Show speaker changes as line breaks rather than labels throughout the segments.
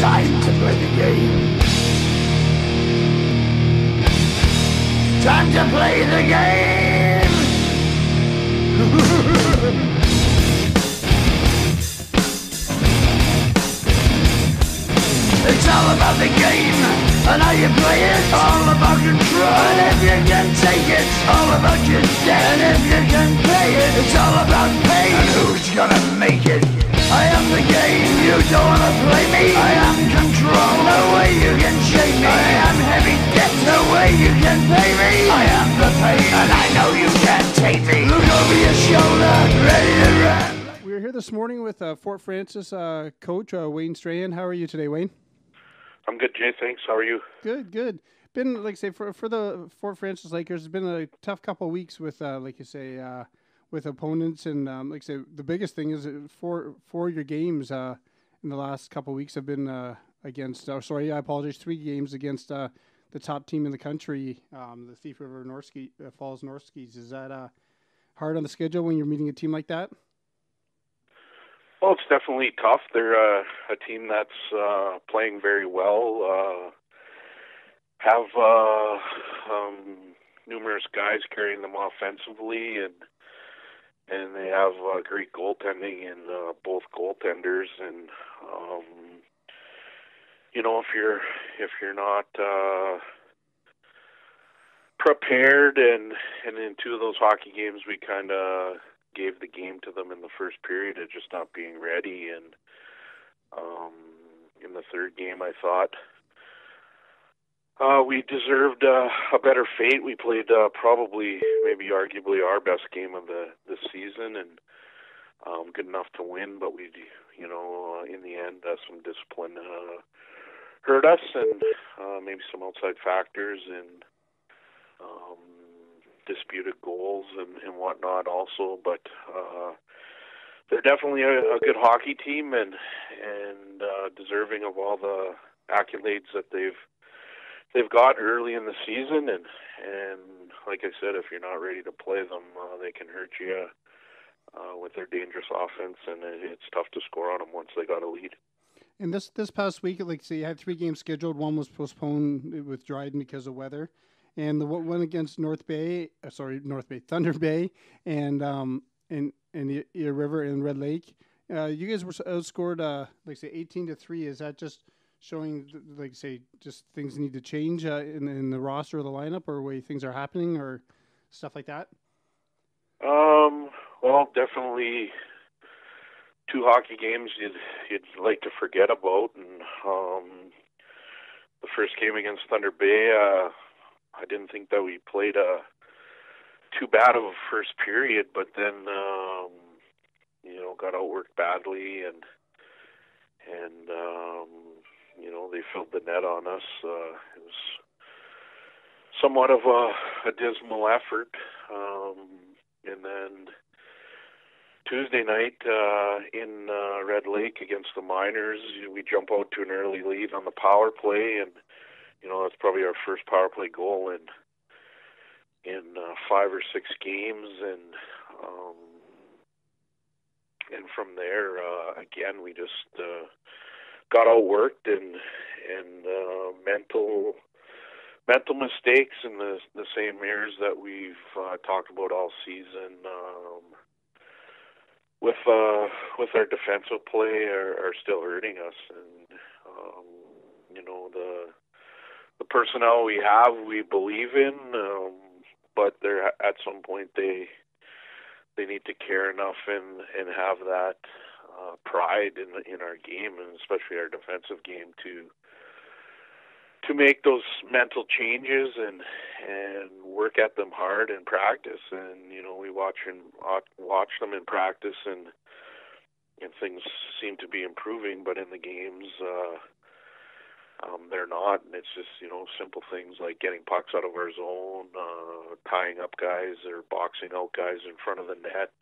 Time to play the game. Time to play the game. it's all about the game and how you play it. All about control. And if you can take it, all about your debt. And if you can pay it, it's all about pain. And who's gonna make it? I am the game, you don't wanna play me I am control, no way you can shake me I am heavy debt, no way you can pay me I am the pain, and I know you can't take me Look over your shoulder, ready to run
We're here this morning with uh, Fort Frances uh, coach uh, Wayne Strachan. How are you today, Wayne?
I'm good, Jay. Thanks. How are you?
Good, good. Been like I say for for the Fort Frances Lakers, it's been a tough couple of weeks with uh, like you say uh, with opponents, and um, like I say, the biggest thing is four four your games uh, in the last couple weeks have been uh, against. Uh, sorry, I apologize. Three games against uh, the top team in the country, um, the Thief River Norskie uh, Falls Norskies. Is that uh, hard on the schedule when you're meeting a team like that?
Well, it's definitely tough. They're uh, a team that's uh, playing very well. Uh, have uh, um, numerous guys carrying them offensively, and and they have uh, great goaltending in uh, both goaltenders. And um, you know, if you're if you're not uh, prepared, and and in two of those hockey games, we kind of gave the game to them in the first period of just not being ready. And um, in the third game, I thought uh, we deserved uh, a better fate. We played uh, probably, maybe arguably, our best game of the the season, and um, good enough to win. But we, you know, uh, in the end, uh, some discipline uh, hurt us, and uh, maybe some outside factors and um, disputed goals and, and whatnot, also. But uh, they're definitely a, a good hockey team, and and uh, deserving of all the accolades that they've they've got early in the season, and and like I said, if you're not ready to play them, uh, they can hurt you uh, with their dangerous offense, and it's tough to score on them once they got a lead.
And this this past week, like so you had three games scheduled. One was postponed with Dryden because of weather, and the one against North Bay, uh, sorry, North Bay, Thunder Bay, and um and and Ear River and Red Lake. Uh, you guys were outscored, uh, like say, eighteen to three. Is that just showing, like say, just things need to change uh, in in the roster or the lineup, or way things are happening, or stuff like that?
Um. Well, definitely two hockey games you'd you'd like to forget about, and um, the first game against Thunder Bay, uh, I didn't think that we played a too bad of a first period, but then um, you know got outworked badly, and and um, you know, they filled the net on us. Uh, it was somewhat of a, a dismal effort. Um, and then Tuesday night uh, in uh, Red Lake against the Miners, we jump out to an early lead on the power play, and you know that's probably our first power play goal in in uh, five or six games, and um, and from there, uh, again, we just uh, got outworked and and uh, mental mental mistakes and the the same errors that we've uh, talked about all season. Um, with uh, with our defensive play are, are still hurting us, and um, you know the the personnel we have we believe in, um, but they're at some point they they need to care enough and and have that uh, pride in in our game and especially our defensive game to to make those mental changes and and work at them hard in practice. And you know we watch and watch them in practice and and things seem to be improving but in the games uh um they're not. And it's just you know simple things like getting pucks out of our zone uh tying up guys or boxing out guys in front of the net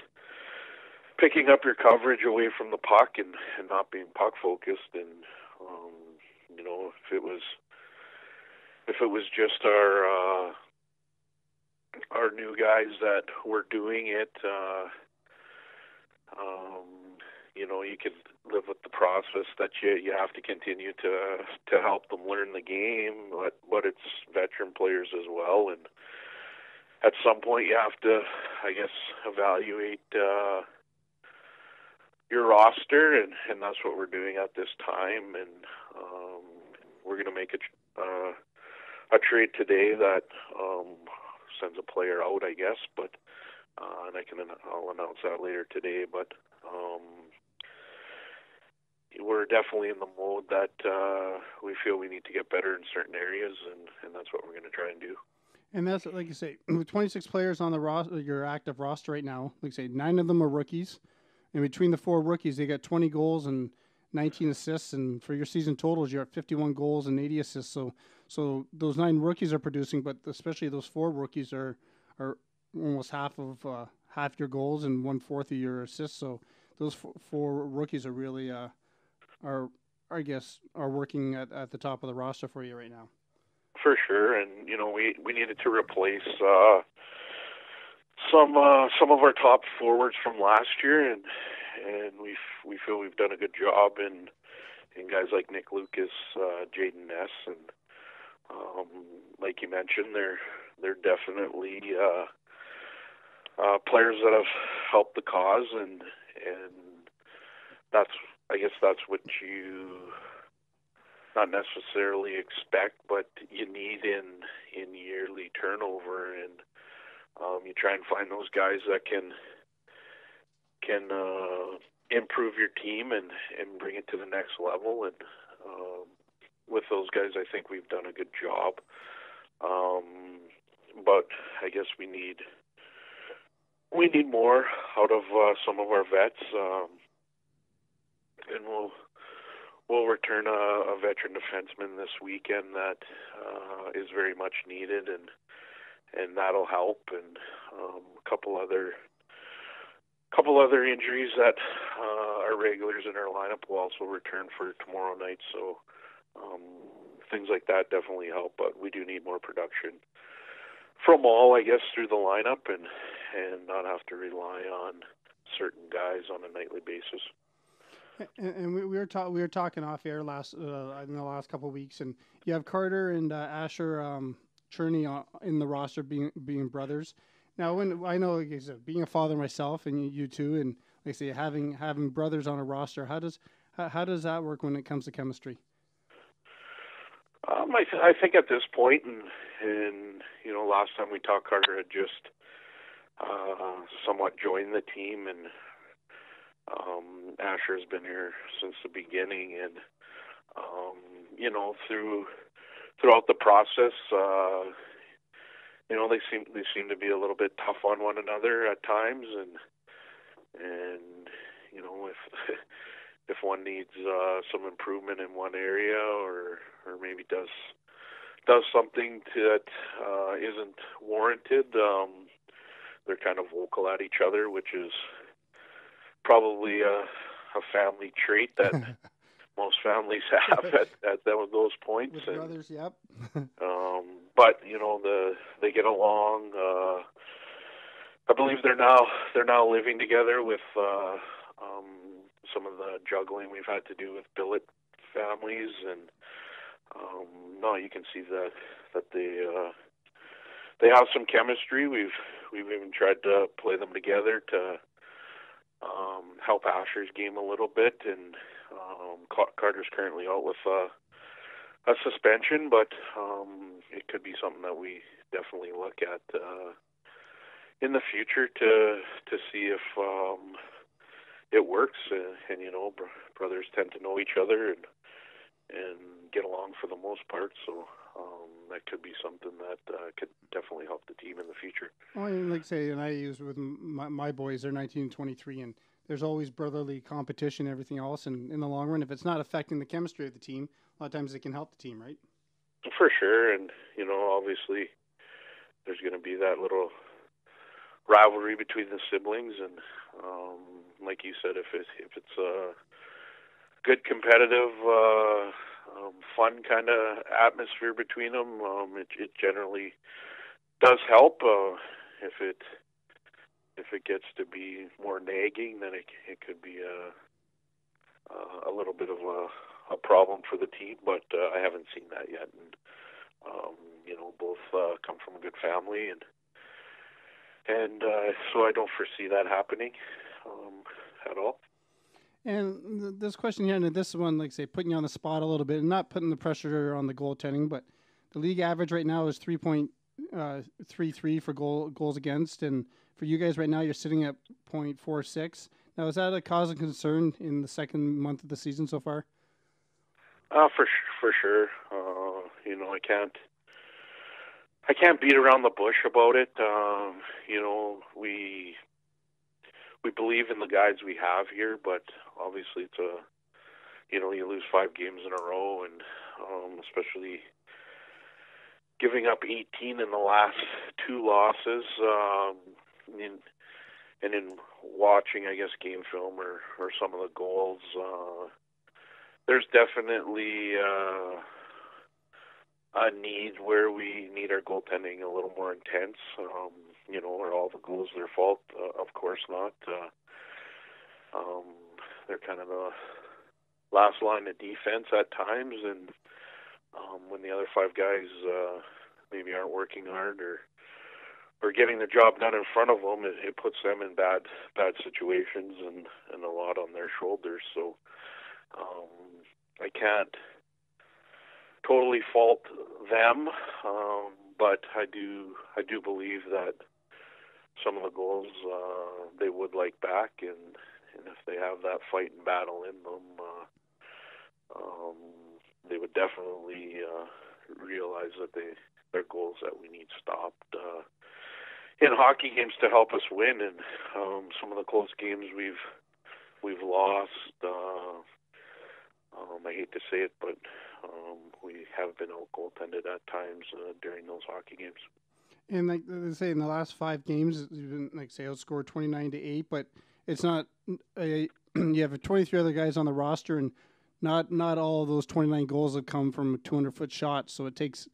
picking up your coverage away from the puck and, and not being puck focused and um you know if it was if it was just our uh our new guys that were doing it uh um you know you can live with the process that you you have to continue to to help them learn the game, but but it's veteran players as well, and at some point you have to, I guess, evaluate uh, your roster, and and that's what we're doing at this time, and um, we're going to make a uh, a trade today that um, sends a player out, I guess, but uh, and I can I'll announce that later today, but. Um, we're definitely in the mode that uh, we feel we need to get better in certain areas, and, and that's what we're going to try and do.
And that's like you say, with 26 players on the roster, your active roster right now. Like you say, nine of them are rookies, and between the four rookies, they got 20 goals and 19 assists. And for your season totals, you're at 51 goals and 80 assists. So, so those nine rookies are producing, but especially those four rookies are are almost half of uh, half your goals and one fourth of your assists. So those four, four rookies are really uh, are I guess are working at, at the top of the roster for you right now.
For sure, and you know we we needed to replace uh, some uh, some of our top forwards from last year, and and we we feel we've done a good job in in guys like Nick Lucas, uh, Jaden Ness, and um, like you mentioned, they're they're definitely uh, uh, players that have helped the cause, and and that's I guess that's what you not necessarily expect, but you need in in yearly turnover, and um, you try and find those guys that can can uh, improve your team and and bring it to the next level. And um, with those guys, I think we've done a good job. Um, but I guess we need we need more out of uh, some of our vets. Um, and we'll we'll return a, a veteran defenseman this weekend that uh, is very much needed, and and that'll help, and um, a couple other couple other injuries that uh, our regulars in our lineup will also return for tomorrow night. So um, things like that definitely help, but we do need more production from all, I guess, through the lineup, and and not have to rely on certain guys on a nightly basis.
And, we, we, were ta- we were talking off air last uh, in the last couple of weeks, and you have Carter and uh, Asher um, Cherney in the roster being being brothers. Now, when I know, like I said, being a father myself, and you, you too, and like I say, having having brothers on a roster, how does how, how does that work when it comes to chemistry?
Um, I, th- I think at this point, and and you know, last time we talked, Carter had just uh, somewhat joined the team, and um, Asher's been here since the beginning, and um, you know through throughout the process, uh, you know they seem they seem to be a little bit tough on one another at times, and and you know if if one needs uh, some improvement in one area or or maybe does does something that uh, isn't warranted, um, they're kind of vocal at each other, which is probably a, a family trait that most families have at, at those points.
With and, brothers, yep.
um, but you know the they get along. Uh, I believe they're now they're now living together with uh, um, some of the juggling we've had to do with billet families, and um, no, you can see that that they uh, they have some chemistry. We've we've even tried to play them together to um, help Asher's game a little bit, and um, Carter's currently out with uh, a suspension, but um, it could be something that we definitely look at uh, in the future to to see if um, it works. Uh, and you know, br- brothers tend to know each other and and get along for the most part, so um, that could be something that uh, could definitely help the team in the future.
Well, like say, and I use with my, my boys, they're 19 23, and there's always brotherly competition everything else. And in the long run, if it's not affecting the chemistry of the team, a lot of times it can help the team, right?
For sure, and you know, obviously, there's going to be that little rivalry between the siblings, and um, like you said, if it if it's a good competitive. Uh, um, fun kind of atmosphere between them. Um, it, it generally does help. Uh, if it if it gets to be more nagging, then it it could be a a little bit of a, a problem for the team, but uh, I haven't seen that yet. And um, you know, both uh, come from a good family, and and uh, so I don't foresee that happening um, at all.
And th- this question here, and this one, like say, putting you on the spot a little bit, and not putting the pressure on the goaltending, but the league average right now is three point uh, three three for goal goals against, and for you guys right now, you're sitting at 0.46. Now, is that a cause of concern in the second month of the season so far?
Uh, for for sure. Uh, you know, I can't I can't beat around the bush about it. Um, you know, we we believe in the guys we have here, but obviously it's a you know you lose five games in a row, and um, especially giving up 18 in the last two losses. Um, in, and in watching, I guess, game film or or some of the goals, uh, there's definitely. Uh, a need where we need our goaltending a little more intense. Um, you know, are all the goals their fault? Uh, of course not. Uh, um, they're kind of the last line of defense at times, and um, when the other five guys uh, maybe aren't working hard or or getting the job done in front of them, it, it puts them in bad bad situations and and a lot on their shoulders. So um, I can't totally fault them, um, but I do I do believe that some of the goals uh, they would like back, and and if they have that fight and battle in them, uh, um, they would definitely uh, realize that they they're goals that we need stopped. Uh, in hockey games to help us win, and um, some of the close games we've we've lost. Uh, um, I hate to say it, but um, we have been out goaltended at times uh, during those hockey games.
And like they say, in the last five games, you've been like say outscored twenty nine to eight, but it's not. A, you have twenty three other guys on the roster, and not not all those twenty nine goals have come from a two hundred foot shot. So it takes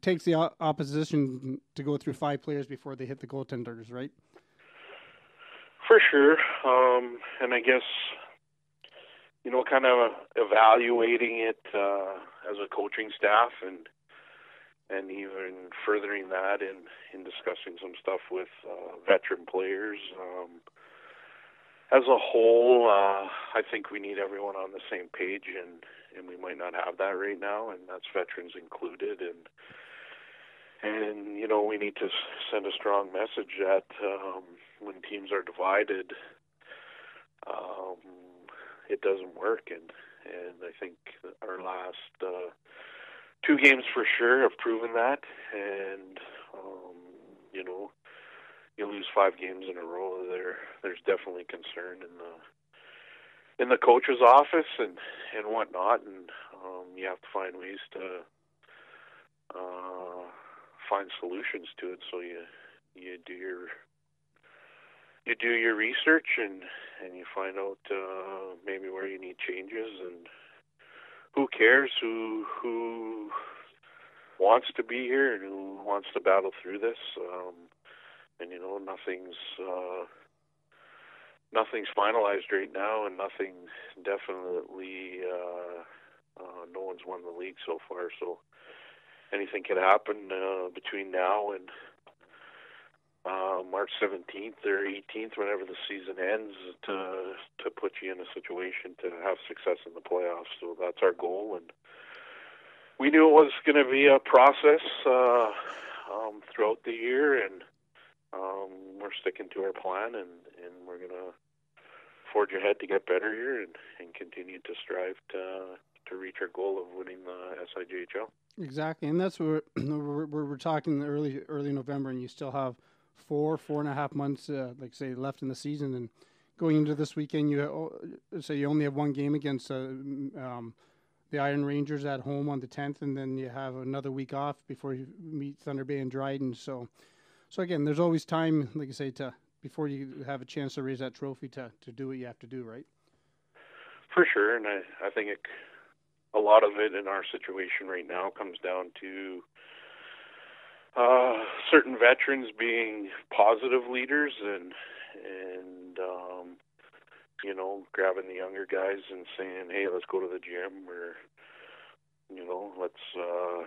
takes the opposition to go through five players before they hit the goaltenders, right?
For sure, um, and I guess you know, kind of evaluating it uh, as a coaching staff and and even furthering that in in discussing some stuff with uh, veteran players. Um, as a whole, uh, I think we need everyone on the same page, and and we might not have that right now, and that's veterans included, and and you know we need to send a strong message that um, when teams are divided. Um, it doesn't work, and and I think our last uh, two games for sure have proven that. And um, you know, you lose five games in a row, there there's definitely concern in the in the coach's office and and whatnot, and um, you have to find ways to uh, find solutions to it. So you you do your you do your research and and you find out uh, maybe where you need changes and who cares who who wants to be here and who wants to battle through this um, and you know nothing's uh, nothing's finalized right now and nothing definitely uh, uh, no one's won the league so far. So anything can happen uh, between now and uh, March 17th or 18th, whenever the season ends, to to put you in a situation to have success in the playoffs. So that's our goal, and we knew it was going to be a process uh, um, throughout the year, and um, we're sticking to our plan, and and we're going to forge ahead to get better here and, and continue to strive to to reach our goal of winning the SIJHL.
Exactly, and that's what we're, we're, we're talking early early November, and you still have four, four and a half months, uh, like say, left in the season, and going into this weekend, you uh, say you only have one game against uh, um, the Iron Rangers at home on the tenth, and then you have another week off before you meet Thunder Bay and Dryden. So, so again, there's always time, like I say, to before you have a chance to raise that trophy to to do what you have to do, right?
For sure, and I I think it, a lot of it in our situation right now comes down to uh, certain veterans being positive leaders and and um, you know, grabbing the younger guys and saying, "Hey, let's go to the gym," or you know, let's uh,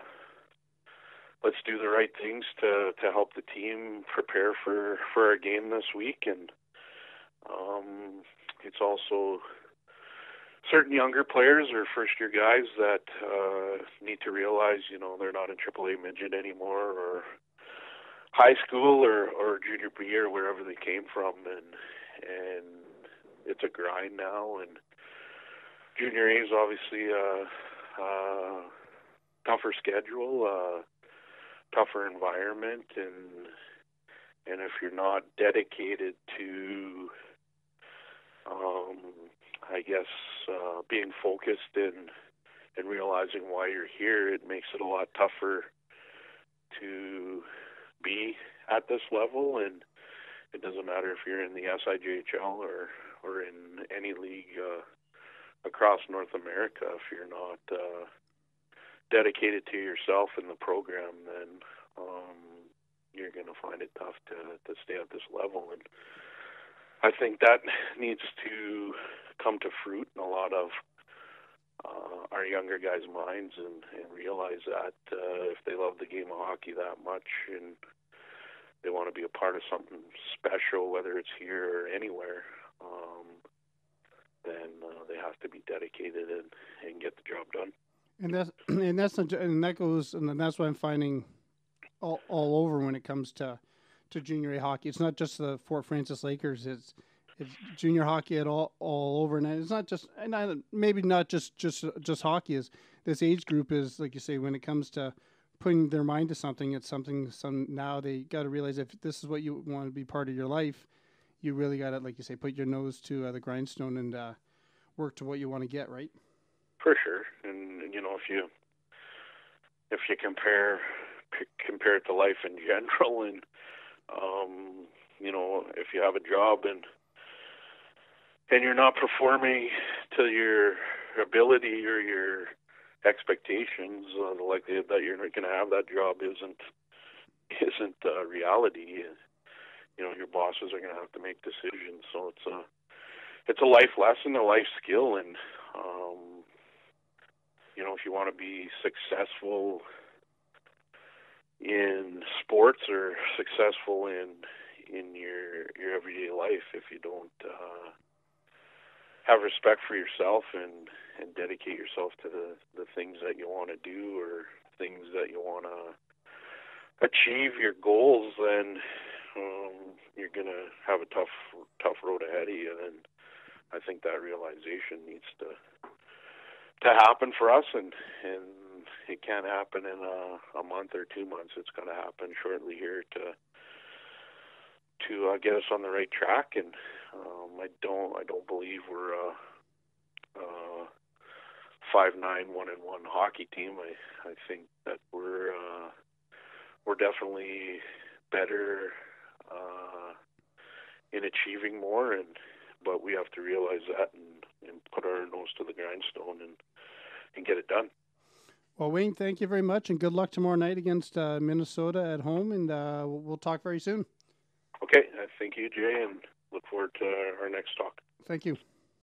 let's do the right things to to help the team prepare for for our game this week. And um, it's also certain younger players or first year guys that uh, need to realize, you know, they're not in AAA midget anymore or high school or or junior B or wherever they came from, and and it's a grind now. And junior A is obviously a, a tougher schedule, a tougher environment, and and if you're not dedicated to um, I guess uh, being focused and and realizing why you're here, it makes it a lot tougher to be at this level. And it doesn't matter if you're in the SIJHL or or in any league uh, across North America. If you're not uh, dedicated to yourself and the program, then um, you're going to find it tough to to stay at this level. And I think that needs to come to fruit in a lot of uh, our younger guys' minds and, and realize that uh, if they love the game of hockey that much and they want to be a part of something special, whether it's here or anywhere, um, then uh, they have to be dedicated and, and get the job done.
And that's and that's and that goes and that's what I'm finding all, all over when it comes to to junior A hockey. It's not just the Fort Frances Lakers. It's it's junior hockey at all all over, and it's not just and I, maybe not just just just hockey. Is this age group is like you say when it comes to putting their mind to something, it's something. Some now they got to realize if this is what you want to be part of your life, you really got to like you say put your nose to uh, the grindstone and uh, work to what you want to get. Right.
For sure, and, you know if you if you compare compare it to life in general and um, you know, if you have a job and and you're not performing to your ability or your expectations, uh, the likelihood that you're not going to have that job isn't isn't uh, reality. You know, your bosses are going to have to make decisions. So it's a it's a life lesson, a life skill, and um, you know, if you want to be successful in sports or successful in in your your everyday life if you don't uh, have respect for yourself and and dedicate yourself to the the things that you want to do or things that you want to achieve your goals then um, you're gonna have a tough tough road ahead of you. And I think that realization needs to to happen for us and and it can't happen in a, a month or two months. It's going to happen shortly here to to uh, get us on the right track. And um, I don't I don't believe we're a, a five nine one and one hockey team. I I think that we're uh, we're definitely better uh, in achieving more and but we have to realize that and, and put our nose to the grindstone and and get it done.
Well, Wayne, thank you very much, and good luck tomorrow night against uh, Minnesota at home, and uh, we'll talk very soon.
Okay, uh, thank you, Jay, and look forward to our next talk.
Thank you.